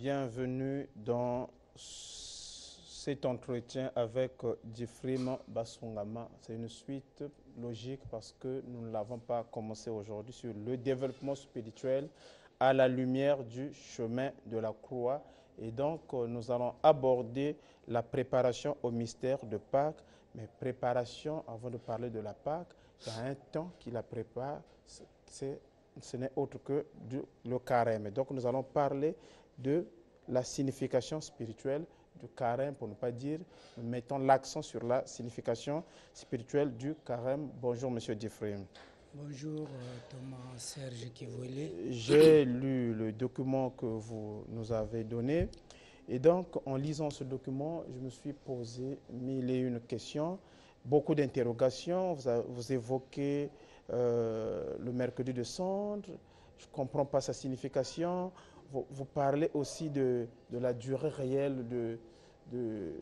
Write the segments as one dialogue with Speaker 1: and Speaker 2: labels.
Speaker 1: bienvenue dans cet entretien avec Difrim Basungama. C'est une suite logique parce que nous ne l'avons pas commencé aujourd'hui sur le développement spirituel à la lumière du chemin de la croix. Et donc, nous allons aborder la préparation au mystère de Pâques. Mais préparation, avant de parler de la Pâques, il y a un temps qui la prépare, ce n'est autre que le carême. Donc nous allons parler de la signification spirituelle du carême, pour ne pas dire, mettons l'accent sur la signification spirituelle du carême. Bonjour, Monsieur Diffrim.
Speaker 2: Bonjour, euh, Thomas Serge Kivoulé.
Speaker 1: J'ai lu le document que vous nous avez donné. Et donc, en lisant ce document, je me suis posé mille et une questions, beaucoup d'interrogations. Vous, vous, évoquez euh, le mercredi de cendre, je ne comprends pas sa signification. Vous, parlez aussi de, de, la durée réelle de, de,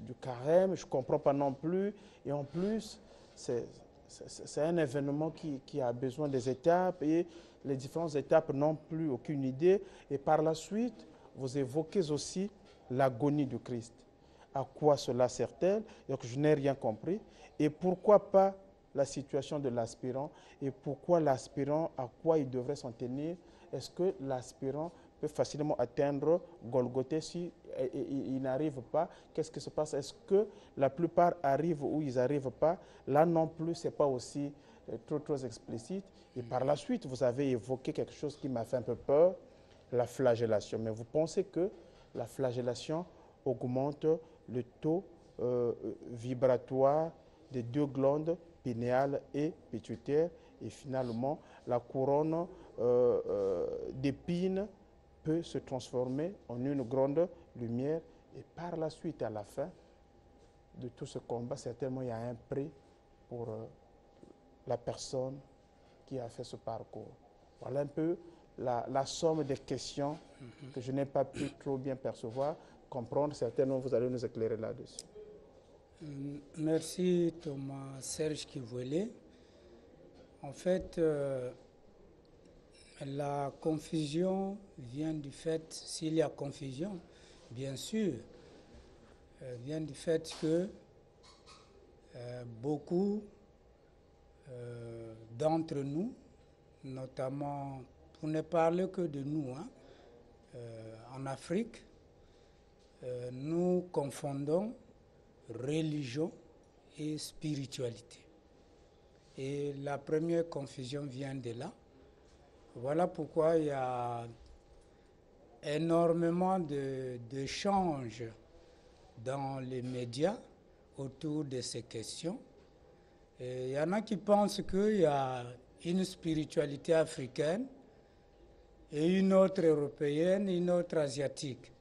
Speaker 1: du carême, je ne comprends pas non plus. Et en plus, c'est un événement qui, qui, a besoin des étapes et les différentes étapes n'ont plus aucune idée. Et par la suite, vous évoquez aussi l'agonie du Christ. À quoi cela sert-elle? Donc je n'ai rien compris. Et pourquoi pas la situation de l'aspirant et pourquoi l'aspirant, à quoi il devrait s'en tenir Est-ce que l'aspirant peut facilement atteindre Golgothé si il, n'arrive pas? Qu'est-ce qui se passe? Est-ce que la plupart arrivent ou ils n'arrivent pas? Là non plus, ce n'est pas aussi trop, trop explicite. Et par la suite, vous avez évoqué quelque chose qui m'a fait un peu peur, la flagellation. Mais vous pensez que la flagellation augmente le taux euh, vibratoire des deux glandes pinéale et pituitaire. Et finalement, la couronne euh, euh, d'épines peut se transformer en une grande lumière. Et par la suite, à la fin de tout ce combat, certainement, il y a un prix pour euh, la personne qui a fait ce parcours. Voilà un peu la, la somme des questions que je n'ai pas pu trop bien percevoir, comprendre. Certainement, vous allez nous éclairer là-dessus.
Speaker 2: Merci Thomas Serge Kivoulé. En fait, euh, la confusion vient du fait, s'il y a confusion, bien sûr, euh, vient du fait que euh, beaucoup euh, d'entre nous, notamment, pour ne parler que de nous, hein, en Afrique, nous confondons religion et spiritualité. Et la première confusion vient de là. Voilà pourquoi il y a énormément de, de changes dans les médias autour de ces questions. Il y en a qui pensent qu'il y a une spiritualité africaine et une autre européenne, une autre asiatique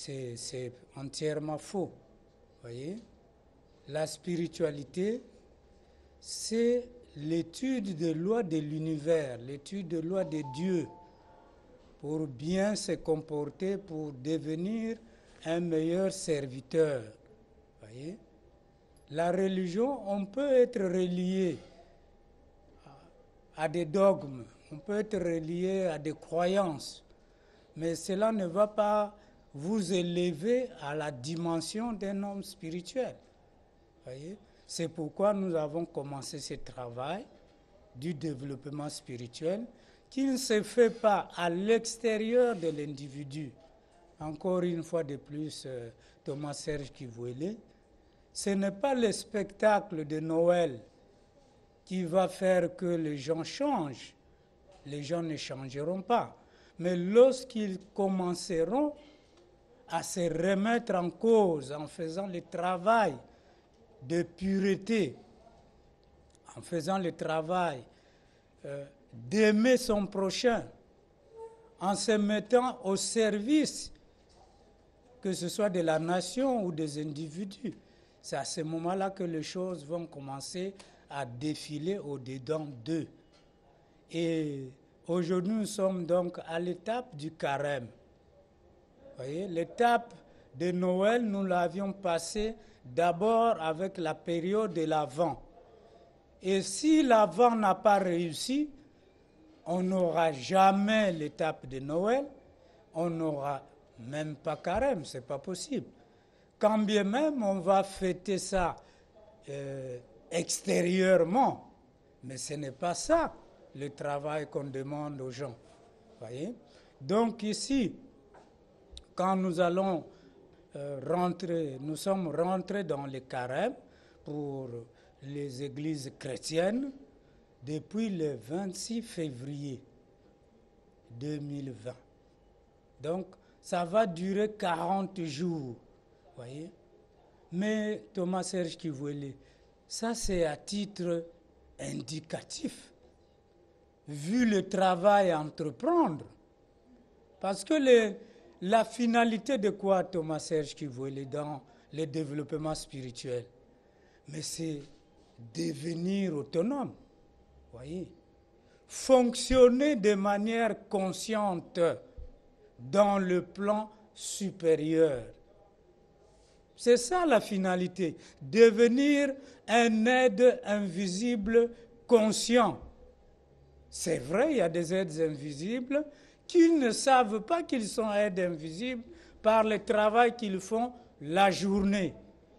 Speaker 2: c'est entièrement faux. Voyez? La spiritualité, c'est l'étude des lois de l'univers, l'étude des lois de Dieu, pour bien se comporter, pour devenir un meilleur serviteur. Voyez? La religion, on peut être relié à des dogmes, on peut être relié à des croyances, mais cela ne va pas vous élevez à la dimension d'un homme spirituel. Voyez? C'est pourquoi nous avons commencé ce travail du développement spirituel qui ne se fait pas à l'extérieur de l'individu. Encore une fois de plus, euh, Thomas Serge Kivuele, ce n'est pas le spectacle de Noël qui va faire que les gens changent. Les gens ne changeront pas. Mais lorsqu'ils commenceront à se remettre en cause en faisant le travail de pureté, en faisant le travail euh, d'aimer son prochain, en se mettant au service, que ce soit de la nation ou des individus. C'est à ce moment-là que les choses vont commencer à défiler au-dedans d'eux. Et aujourd'hui, nous sommes donc à l'étape du carême l'étape de Noël, nous l'avions passée d'abord avec la période de l'Avent. Et si l'Avent n'a pas réussi, on n'aura jamais l'étape de Noël, on n'aura même pas carême, c'est pas possible. Quand bien même on va fêter ça euh, extérieurement, mais ce n'est pas ça le travail qu'on demande aux gens. Voyez Donc ici, quand nous allons euh, rentrer, nous sommes rentrés dans le carême pour les églises chrétiennes depuis le 26 février 2020. Donc, ça va durer 40 jours. Voyez Mais Thomas Serge voulait, ça c'est à titre indicatif, vu le travail à entreprendre. Parce que la finalité de quoi Thomas Serge qui voulait dans le développement spirituel, mais c'est devenir autonome. Voyez Fonctionner de manière consciente dans le plan supérieur. C'est ça la finalité, devenir un aide invisible conscient. C'est vrai, il y a des aides invisibles qui ne savent pas qu'ils sont aides invisibles par le travail qu'ils font la journée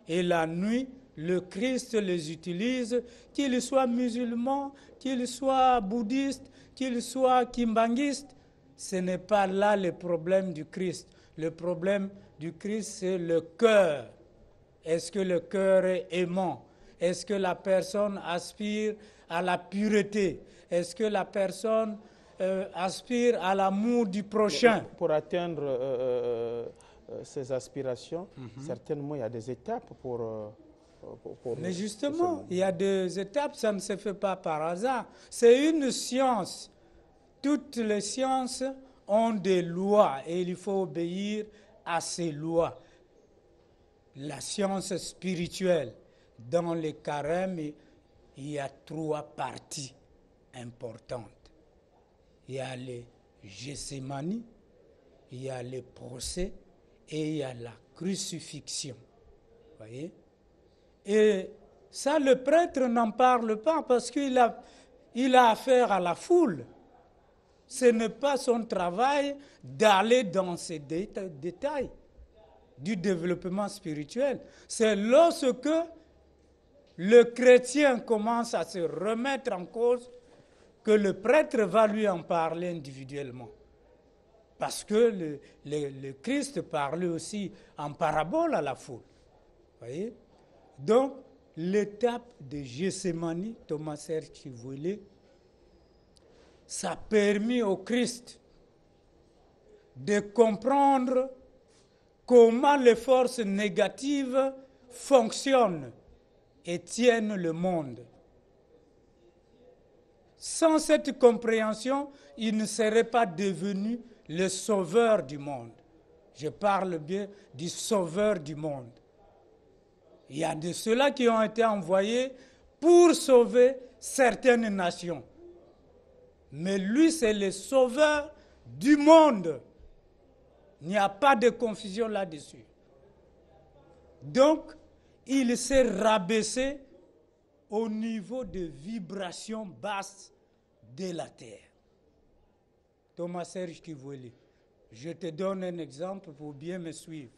Speaker 2: et la nuit le Christ les utilise, qu'ils soient musulmans, qu'ils soient bouddhistes, qu'ils soient kimbanguistes. Ce n'est pas là le problème du Christ. Le problème du Christ, c'est le cœur. Est-ce que le cœur est aimant? Est-ce que la personne aspire à la pureté? Est-ce que la personne euh, aspire à l'amour du prochain
Speaker 1: Pour atteindre euh, euh, ces aspirations, mhm. certainement il y a des étapes pour
Speaker 2: mais justement, il y a deux étapes, ça ne se fait pas par hasard. C'est une science. Toutes les sciences ont des lois et il faut obéir à ces lois. La science spirituelle, dans les carèmes, il y a trois parties importantes. Il y a les Gethsemane, il y a les procès et il y a la crucifixion. Voyez? Et ça, le prêtre n'en parle pas parce qu'il a, il a affaire à la foule. Ce n'est pas son travail d'aller dans ces détails du développement spirituel. C'est lorsque le chrétien commence à se remettre en cause que le prêtre va lui en parler individuellement. Parce que le, Christ parlait aussi en parabole à la foule. Voyez? Donc, l'étape de Gethsemane, Thomas voulait, ça a permis au Christ de comprendre comment les forces négatives fonctionnent et tiennent le monde. Sans cette compréhension, il ne serait pas devenu le sauveur du monde. Je parle bien du sauveur du monde. Il y a de ceux-là qui ont été envoyés pour sauver certaines nations. Mais lui, c'est le sauveur du monde. Il n'y a pas de confusion là-dessus. Donc, il s'est rabaissé au niveau de vibration basse de la terre. Thomas Serge qui voulait. Je te donne un exemple pour bien me suivre.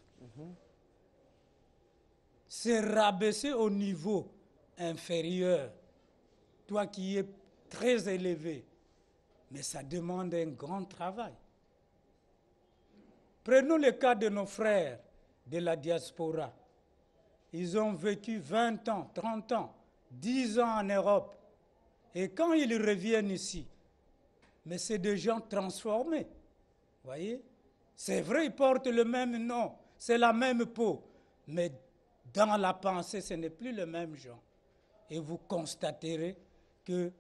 Speaker 2: C'est rabaisser au niveau inférieur, toi qui es très élevé, mais ça demande un grand travail. Prenons le cas de nos frères de la diaspora. Ils ont vécu 20 ans, 30 ans, 10 ans en Europe. Et quand ils reviennent ici, mais c'est des gens transformés. Voyez? C'est vrai, ils portent le même nom, c'est la même peau, mais dans la pensée, ce n'est plus le même genre. Et vous constaterez que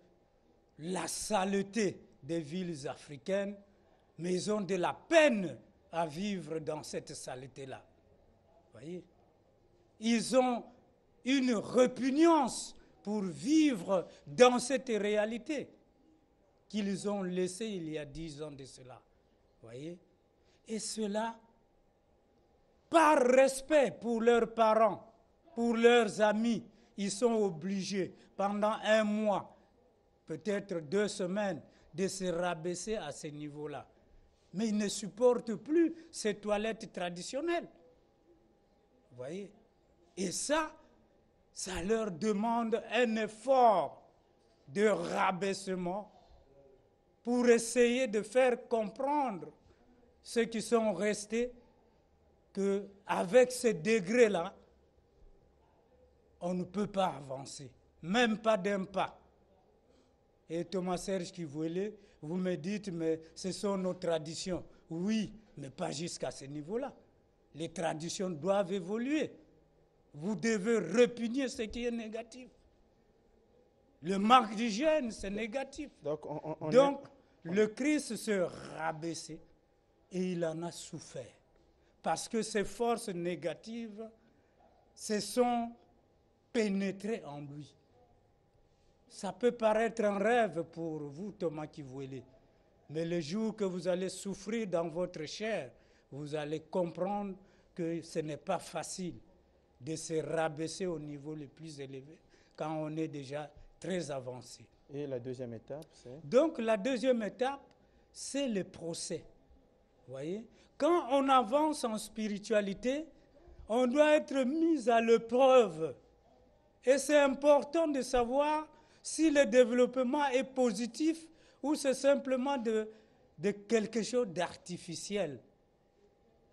Speaker 2: la saleté des villes africaines, mais ils ont de la peine à vivre dans cette saleté-là. Voyez? Ils ont une répugnance pour vivre dans cette réalité qu'ils ont laissée il y a dix ans de cela. Voyez? Et cela par respect pour leurs parents, pour leurs amis, ils sont obligés pendant un mois, peut-être deux semaines, de se rabaisser à ce niveau-là. Mais ils ne supportent plus ces toilettes traditionnelles. Vous voyez? Et ça, ça leur demande un effort de rabaissement pour essayer de faire comprendre ceux qui sont restés que avec ce degré-là, on ne peut pas avancer, même pas d'un pas. Et Thomas Serge qui voulait, vous me dites, mais ce sont nos traditions. Oui, mais pas jusqu'à ce niveau-là. Les traditions doivent évoluer. Vous devez répugner ce qui est négatif. Le manque d'hygiène, c'est négatif.
Speaker 1: Donc, on- on- on
Speaker 2: Donc, le Christ se rabaissait et il en a souffert. Parce que ces forces négatives se sont pénétrées en lui. Ça peut paraître un rêve pour vous, Thomas Kivuele. Mais le jour que vous allez souffrir dans votre chair, vous allez comprendre que ce n'est pas facile de se rabaisser au niveau le plus élevé quand on est déjà très avancé.
Speaker 1: Et la deuxième étape, c'est?
Speaker 2: Donc la deuxième étape, c'est le procès. Vous voyez? Quand on avance en spiritualité, on doit être mis à l'épreuve. Et c'est important de savoir si le développement est positif ou c'est simplement de, de quelque chose d'artificiel.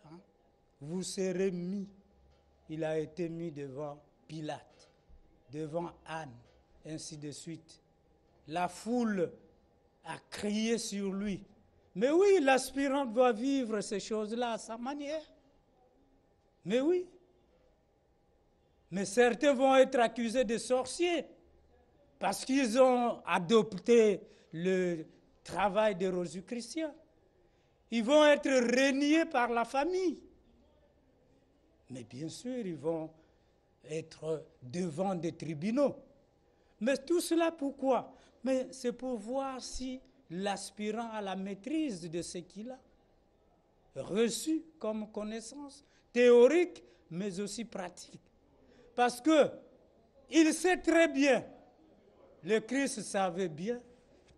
Speaker 2: Hein? Vous serez mis. Il a été mis devant Pilate, devant Anne, ainsi de suite. La foule a crié sur lui. Mais oui, l'aspirant doit vivre ces choses-là à sa manière. Mais oui. Mais certains vont être accusés de sorciers parce qu'ils ont adopté le travail des Rosicruciens. Ils vont être régnés par la famille. Mais bien sûr, ils vont être devant des tribunaux. Mais tout cela pourquoi? Mais c'est pour voir si l'aspirant a la maîtrise de ce qu'il a reçu comme connaissance théorique, mais aussi pratique. Parce que il sait très bien, le Christ savait bien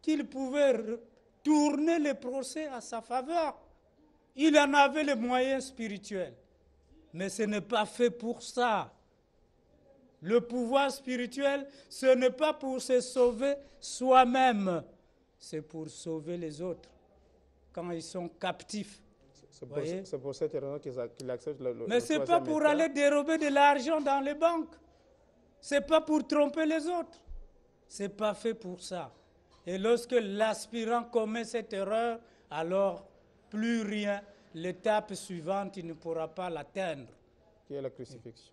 Speaker 2: qu'il pouvait tourner le procès à sa faveur. Il en avait les moyens spirituels. Mais ce n'est pas fait pour ça. Le pouvoir spirituel, ce n'est pas pour se sauver soi-même, c'est pour sauver les autres quand ils sont captifs.
Speaker 1: c'est pour,
Speaker 2: Voyez?
Speaker 1: c'est pour cette raison qu'il accepte le, le-
Speaker 2: Mais ce n'est pas pour aller dérober de l'argent dans les banques. Ce n'est pas pour tromper les autres. Ce n'est pas fait pour ça. Et lorsque l'aspirant commet cette erreur, alors plus rien, l'étape suivante, il ne pourra pas l'atteindre.
Speaker 1: Qui est la crucifixion?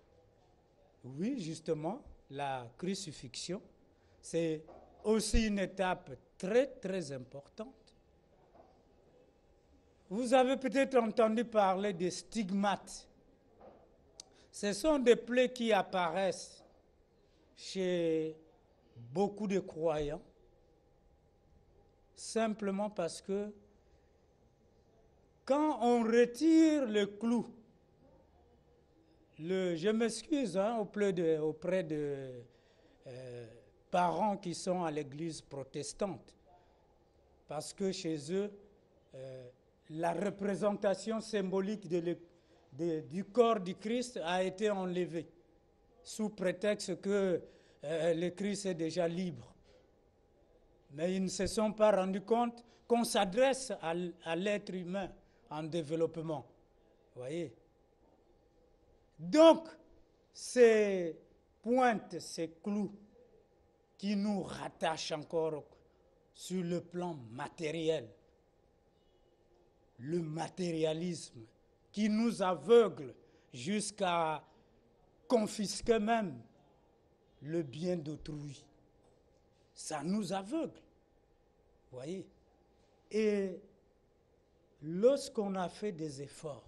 Speaker 2: Oui, justement, la crucifixion, c'est aussi une étape très, très importante. Vous avez peut-être entendu parler des stigmates. Ce sont des plaies qui apparaissent chez beaucoup de croyants, simplement parce que quand on retire le clou, je m'excuse hein, auprès de, euh, parents qui sont à l'église protestante, parce que chez eux, euh, la représentation symbolique du corps du Christ a été enlevée, sous prétexte que euh, le Christ est déjà libre. Mais ils ne se sont pas rendus compte qu'on s'adresse à l'être humain en développement. Voyez? Donc, ces pointes, ces clous qui nous rattachent encore sur le plan matériel, le matérialisme qui nous aveugle jusqu'à confisquer même le bien d'autrui, ça nous aveugle. Voyez? Et lorsqu'on a fait des efforts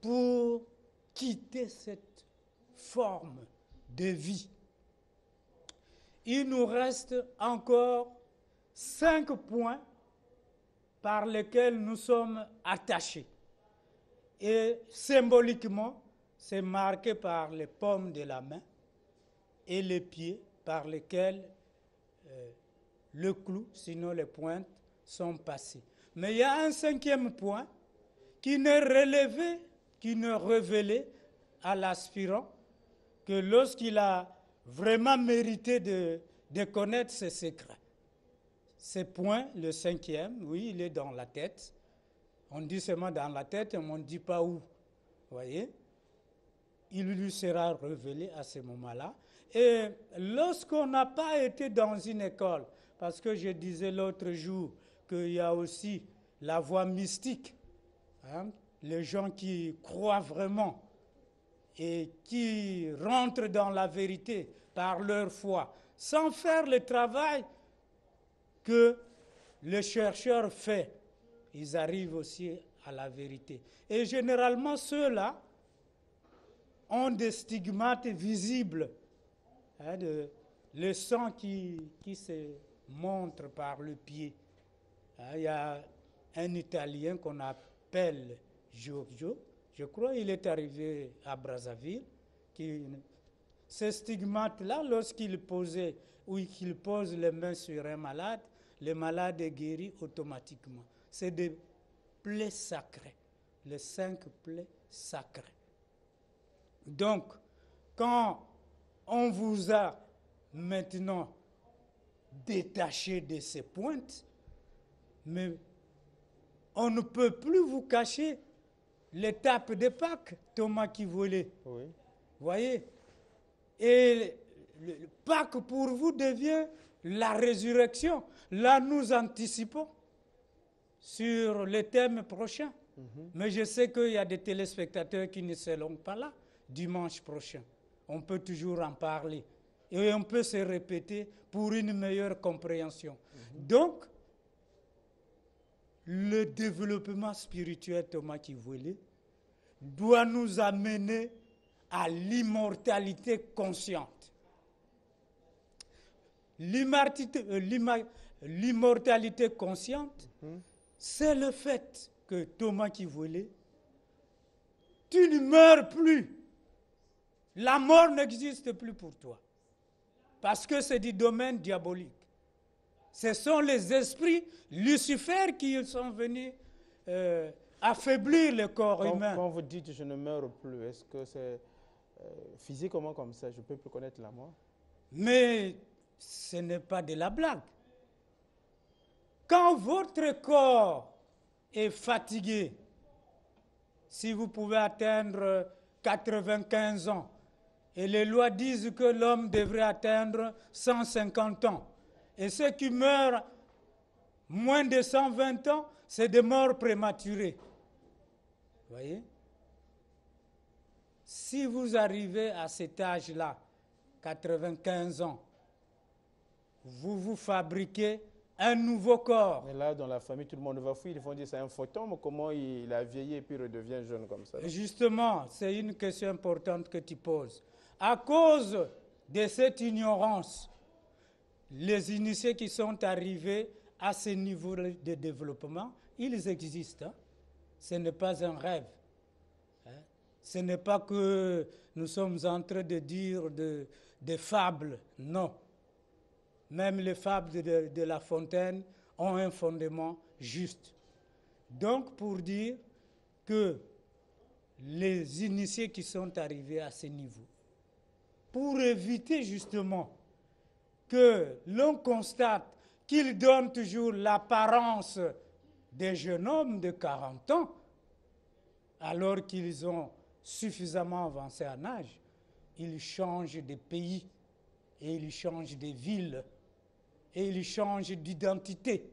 Speaker 2: pour quitter cette forme de vie. Il nous reste encore cinq points par lesquels nous sommes attachés. Et symboliquement, c'est marqué par les paumes de la main et les pieds par lesquels euh, le clou, sinon les pointes sont passées. Mais il y a un cinquième point qui ne relevait, qui ne à l'aspirant que lorsqu'il a vraiment mérité de, de connaître ses secrets. Ce point, le cinquième, oui, il est dans la tête. On dit seulement dans la tête, mais on ne dit pas où. Voyez Il lui sera révélé à ce moment-là. Et lorsqu'on n'a pas été dans une école, parce que je disais l'autre jour qu'il y a aussi la voie mystique, hein, les gens qui croient vraiment et qui rentrent dans la vérité par leur foi, sans faire le travail que le chercheur fait, ils arrivent aussi à la vérité. Et généralement, ceux-là ont des stigmates visibles, hein, le sang qui se montre par le pied. Hein, il y a un Italien qu'on appelle Giorgio, je crois qu'il est arrivé à Brazzaville, qui, ces stigmates-là, lorsqu'il posait ou qu'il pose les mains sur un malade, le malade est guéri automatiquement. C'est des plaies sacrées, les cinq plaies sacrées. Donc, quand on vous a maintenant détaché de ces pointes, mais on ne peut plus vous cacher l'étape de Pâques, Thomas qui volait.
Speaker 1: Oui.
Speaker 2: Voyez? Et le Pâques pour vous devient la résurrection. Là, nous anticipons sur le thème prochain. Mais je sais qu'il y a des téléspectateurs qui ne seront pas là dimanche prochain. On peut toujours en parler. Et on peut se répéter pour une meilleure compréhension. Donc, le développement spirituel, Thomas qui voulait, doit nous amener à l'immortalité consciente. Euh, l'immortalité consciente, c'est le fait que Thomas qui voulait, tu ne meurs plus. La mort n'existe plus pour toi. Parce que c'est du domaine diabolique. Ce sont les esprits Lucifer qui sont venus euh, affaiblir le corps
Speaker 1: Quand,
Speaker 2: humain.
Speaker 1: quand vous dites je ne meurs plus, est-ce que c'est euh, physiquement comme ça Je peux plus connaître la mort?
Speaker 2: Mais ce n'est pas de la blague. Quand votre corps est fatigué, si vous pouvez atteindre 95 ans, et les lois disent que l'homme devrait atteindre 150 ans, et ceux qui meurent moins de 120 ans, c'est des morts prématurées. Voyez? Si vous arrivez à cet âge-là, 95 ans, vous vous fabriquez un nouveau corps.
Speaker 1: Mais là, dans la famille, tout le monde va fuir. Ils vont dire c'est un fantôme. Comment il a vieilli et puis redevient jeune comme ça?
Speaker 2: Justement, c'est une question importante que tu poses. À cause de cette ignorance, les initiés qui sont arrivés à ce niveau de développement, ils existent. hein. Ce n'est pas un rêve. hein. Ce n'est pas que nous sommes en train de dire de- des fables, non. Même les fables de, de La Fontaine ont un fondement juste. Donc, pour dire que les initiés qui sont arrivés à ce niveau, pour éviter justement que l'on constate qu'ils donnent toujours l'apparence des jeunes hommes de 40 ans, alors qu'ils ont suffisamment avancé en âge, ils changent de pays et ils changent de ville et ils changent d'identité.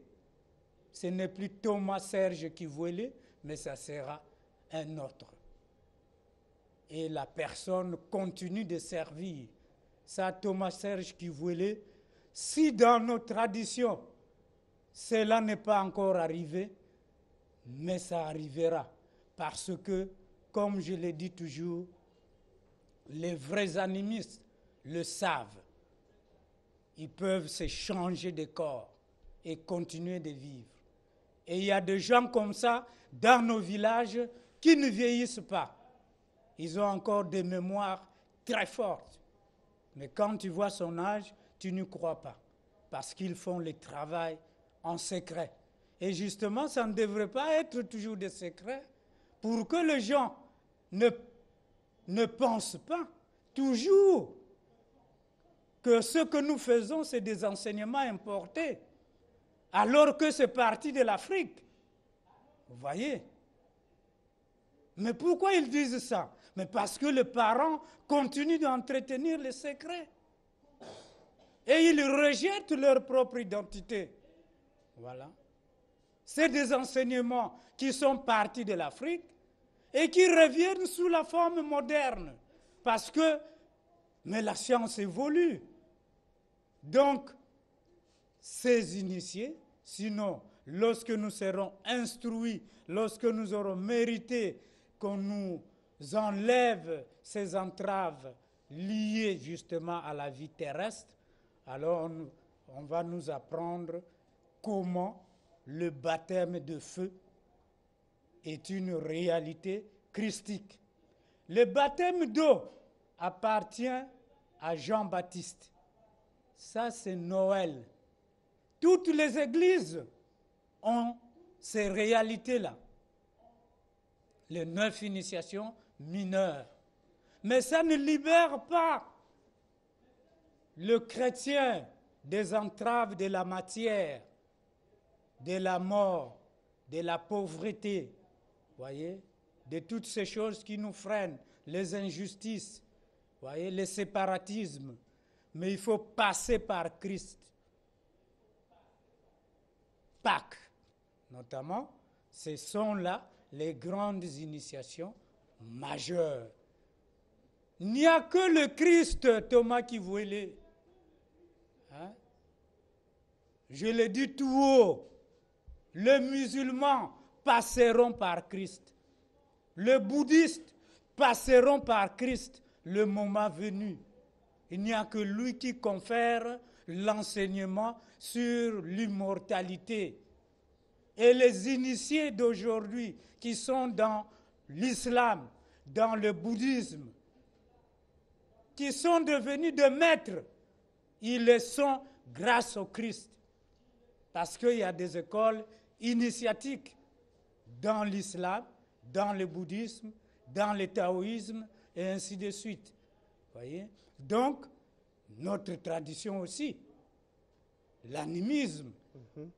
Speaker 2: Ce n'est plus Thomas Serge qui voulait, mais ça sera un autre. Et la personne continue de servir. Ça, Thomas Serge qui voulait. Si dans nos traditions, cela n'est pas encore arrivé, mais ça arrivera. Parce que, comme je l'ai dit toujours, les vrais animistes le savent. Ils peuvent se changer de corps et continuer de vivre. Et il y a des gens comme ça dans nos villages qui ne vieillissent pas. Ils ont encore des mémoires très fortes. Mais quand tu vois son âge, tu n'y crois pas. parce qu'ils font le travail en secret. Et justement, ça ne devrait pas être toujours des secrets pour que les gens ne, ne pensent pas toujours que ce que nous faisons, c'est des enseignements importés, alors que c'est parti de l'Afrique. Vous voyez? Mais pourquoi ils disent ça? Mais parce que les parents continuent d'entretenir les secrets. Et ils rejettent leur propre identité. Voilà. C'est des enseignements qui sont partis de l'Afrique et qui reviennent sous la forme moderne. Parce que, mais la science évolue. Donc, ces initiés, sinon, lorsque nous serons instruits, lorsque nous aurons mérité qu'on nous enlève ces entraves liées justement à la vie terrestre, alors on, on va nous apprendre comment le baptême de feu est une réalité christique. Le baptême d'eau appartient à Jean-Baptiste. Ça, c'est Noël. Toutes les églises ont ces réalités-là. Les neuf initiations mineures. Mais ça ne libère pas le chrétien des entraves de la matière, de la mort, de la pauvreté, voyez, de toutes ces choses qui nous freinent, les injustices, voyez, les séparatismes. Mais il faut passer par Christ. Pâques, notamment, ce sont là les grandes initiations majeures. Il n'y a que le Christ, Thomas, qui voulait. Hein? Je le dis tout haut. Les musulmans passeront par Christ. Les bouddhistes passeront par Christ le moment venu. Il n'y a que lui qui confère l'enseignement sur l'immortalité. Et les initiés d'aujourd'hui qui sont dans l'islam, dans le bouddhisme, qui sont devenus des maîtres, ils le sont grâce au Christ. Parce qu'il y a des écoles initiatiques dans l'islam, dans le bouddhisme, dans le taoïsme et ainsi de suite. Voyez? Donc, notre tradition aussi, l'animisme,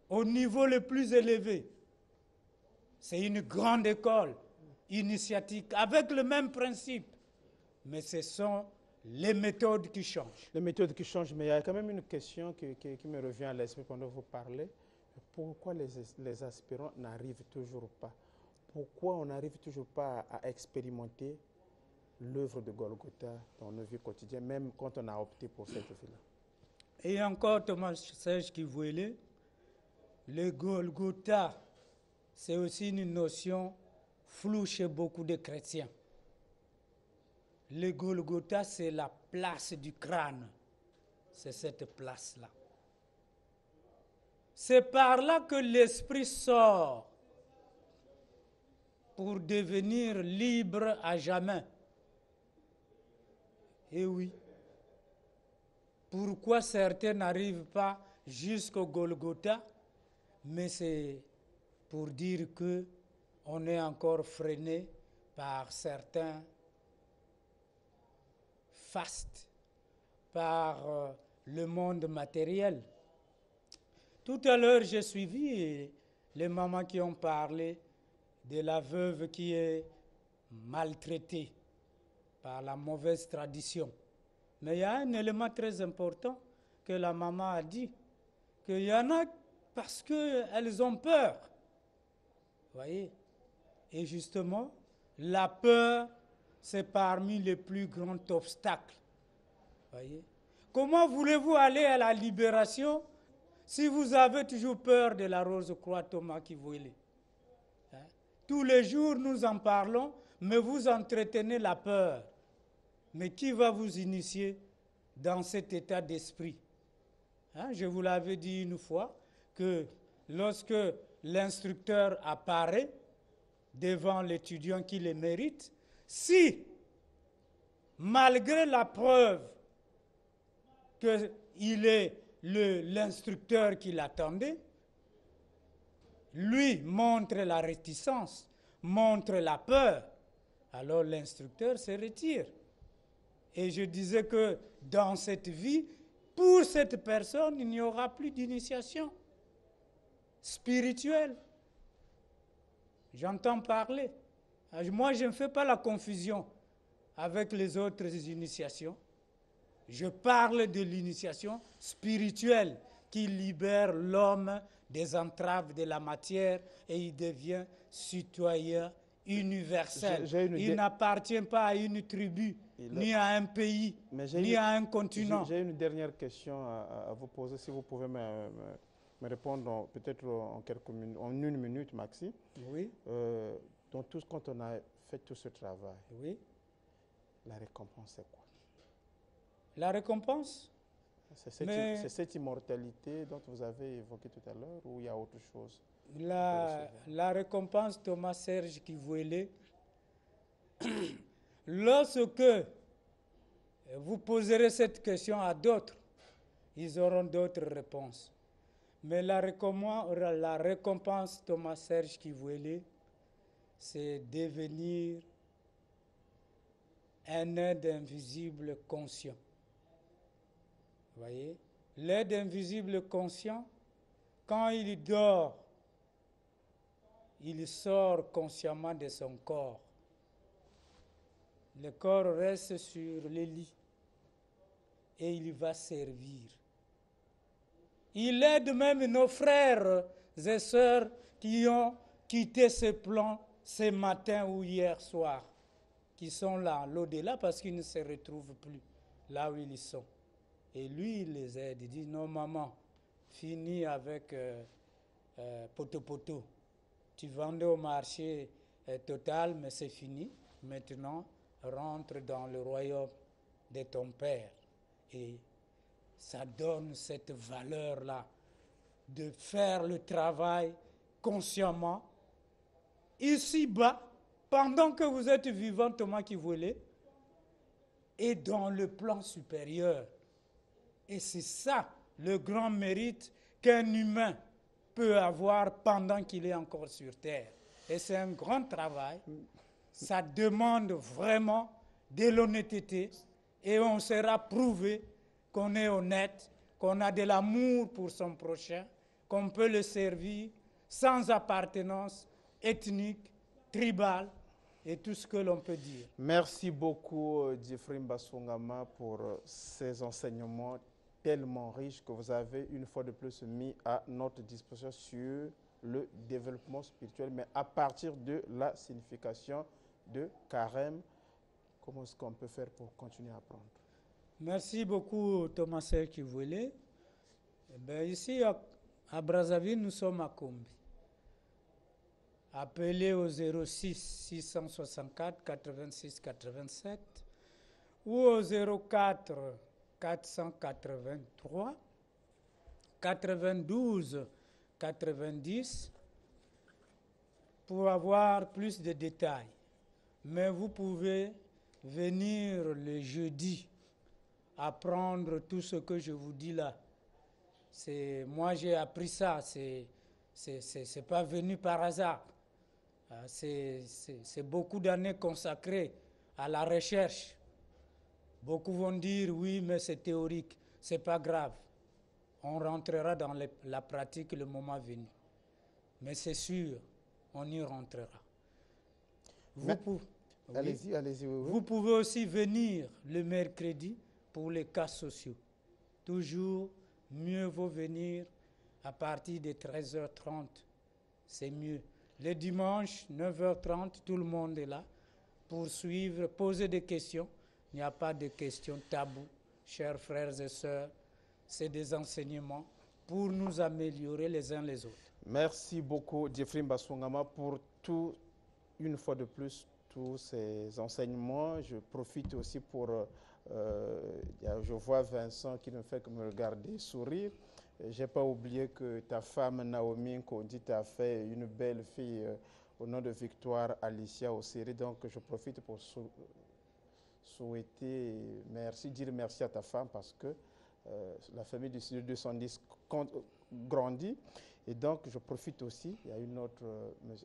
Speaker 2: au niveau le plus élevé, c'est une grande école initiatique avec le même principe, mais ce sont les méthodes qui changent.
Speaker 1: Les méthodes qui changent, mais il y a quand même une question qui, qui- qui me revient à l'esprit pendant que vous parlez. Pourquoi les, les aspirants n'arrivent toujours pas? Pourquoi on n'arrive toujours pas à expérimenter l'œuvre de Golgotha dans nos vies quotidiennes, même quand on a opté pour cette vie-là?
Speaker 2: Et encore Thomas Serge qui voulait, le Golgotha, c'est aussi une notion floue chez beaucoup de chrétiens. Le Golgotha, c'est la place du crâne. C'est cette place-là. C'est par là que l'esprit sort pour devenir libre à jamais. Et oui. Pourquoi certains n'arrivent pas jusqu'au Golgotha? Mais c'est pour dire que on est encore freiné par certains fastes, par euh, le monde matériel. Tout à l'heure, j'ai suivi les mamans qui ont parlé de la veuve qui est maltraitée par la mauvaise tradition. Mais il y a un élément très important que la maman a dit, qu'il y en a parce qu'elles ont peur. Voyez? Et justement, la peur, c'est parmi les plus grands obstacles. Voyez? Comment voulez-vous aller à la libération si vous avez toujours peur de la rose-croix Thomas qui voulait hein? Tous les jours, nous en parlons, mais vous entretenez la peur. Mais qui va vous initier dans cet état d'esprit? Hein? Je vous l'avais dit une fois que lorsque l'instructeur apparaît devant l'étudiant qui le mérite, si, malgré la preuve qu'il est l'instructeur qui l'attendait. Lui montre la réticence, montre la peur. Alors l'instructeur se retire. Et je disais que dans cette vie, pour cette personne, il n'y aura plus d'initiation spirituelle. J'entends parler. Ah, Moi, je ne fais pas la confusion avec les autres initiations. Je parle de l'initiation spirituelle qui libère l'homme des entraves de la matière et il devient citoyen universel. Il n'appartient pas à une tribu,
Speaker 1: Il a-
Speaker 2: ni à un pays, ni
Speaker 1: une-
Speaker 2: à un continent.
Speaker 1: j'ai une dernière question à vous poser, si vous pouvez me, me- me répondre peut-être en, quelques minutes, en une minute maxi.
Speaker 2: Oui,
Speaker 1: Euh, donc, tout, quand on a fait tout ce travail,
Speaker 2: oui.
Speaker 1: la récompense, c'est quoi?
Speaker 2: La récompense?
Speaker 1: C'est cette,
Speaker 2: Mais-
Speaker 1: c'est cette immortalité dont vous avez évoqué tout à l'heure ou il y a autre chose
Speaker 2: La, la récompense Thomas Serge qui voulait, lorsque vous poserez cette question à d'autres, ils auront d'autres réponses. Mais la récompense, Thomas Serge voulait, c'est devenir un aide invisible conscient. Vous voyez? L'aide invisible conscient, quand il dort, il sort consciemment de son corps. Le corps reste sur le lit et il va servir. Il aide même nos frères et sœurs qui ont quitté ce plan ce matin ou hier soir, qui sont là, l'au-delà, parce qu'ils ne se retrouvent plus là où ils sont. Et lui, il les aide. Il dit, non, maman, fini avec euh, euh, poto poto. Tu vendais au marché euh, total, mais c'est fini. Maintenant, rentre dans le royaume de ton Père. Et ça donne cette valeur-là de faire le travail consciemment, ici-bas, pendant que vous êtes vivant, Thomas qui voulait, et dans le plan supérieur. Et c'est ça le grand mérite qu'un humain peut avoir pendant qu'il est encore sur Terre. Et c'est un grand travail. Ça demande vraiment de l'honnêteté et on sera prouvé qu'on est honnête, qu'on a de l'amour pour son prochain, qu'on peut le servir sans appartenance ethnique, tribale et tout ce que l'on peut dire.
Speaker 1: Merci beaucoup, euh, Jeffrey Mbasungama, pour euh, ces enseignements tellement riches que vous avez une fois de plus mis à notre disposition sur le développement spirituel, mais à partir de la signification de carême. Comment est-ce qu'on peut faire pour continuer à apprendre?
Speaker 2: Merci beaucoup, Thomas voulait. Eh ben, ici, à, à Brazzaville, nous sommes à Combi. Appelez au 06 664 86 87 ou au 04 483 92 90 pour avoir plus de détails. Mais vous pouvez venir le jeudi apprendre tout ce que je vous dis là. C'est moi j'ai appris ça. C'est c'est pas venu par hasard. Ah, C'est beaucoup d'années consacrées à la recherche. Beaucoup vont dire oui, mais c'est théorique. C'est pas grave. On rentrera dans les- la pratique le moment venu. Mais c'est sûr, on y rentrera. Vous,
Speaker 1: Mais-
Speaker 2: pou- oui.
Speaker 1: Allez-y, allez-y. oui, oui.
Speaker 2: Vous pouvez aussi venir le mercredi pour les cas sociaux. Toujours, mieux vaut venir à partir de 13h30. C'est mieux. Le dimanche, 9h30, tout le monde est là pour suivre, poser des questions. Il n'y a pas de questions taboues, chers frères et sœurs. C'est des enseignements pour nous améliorer les uns les autres.
Speaker 1: Merci beaucoup, Jeffrey Mbasungama, pour tout, une fois de plus, tous ces enseignements. Je profite aussi pour. Euh, euh, je vois Vincent qui ne fait que me regarder sourire. Je n'ai pas oublié que ta femme Naomi Kondi t'a fait une belle fille euh, au nom de Victoire Alicia au série. Donc je profite pour sou- souhaiter merci, dire merci à ta femme parce que la famille du studio 210 grandit. Et donc, je profite aussi, il y a autre,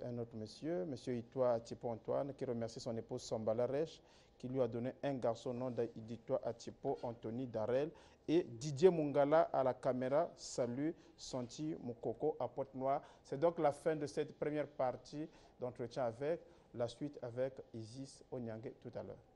Speaker 1: un autre monsieur, monsieur Itoa Atipo Antoine, qui remercie son épouse Sambalarèche, qui lui a donné un garçon nom d'Itoa Atipo Anthony Darel. Et Didier Mungala à la caméra, salut, Santi Moukoko à Porte-Noire. C'est donc la fin de cette première partie d'entretien avec, la suite avec Isis Onyangue tout à l'heure.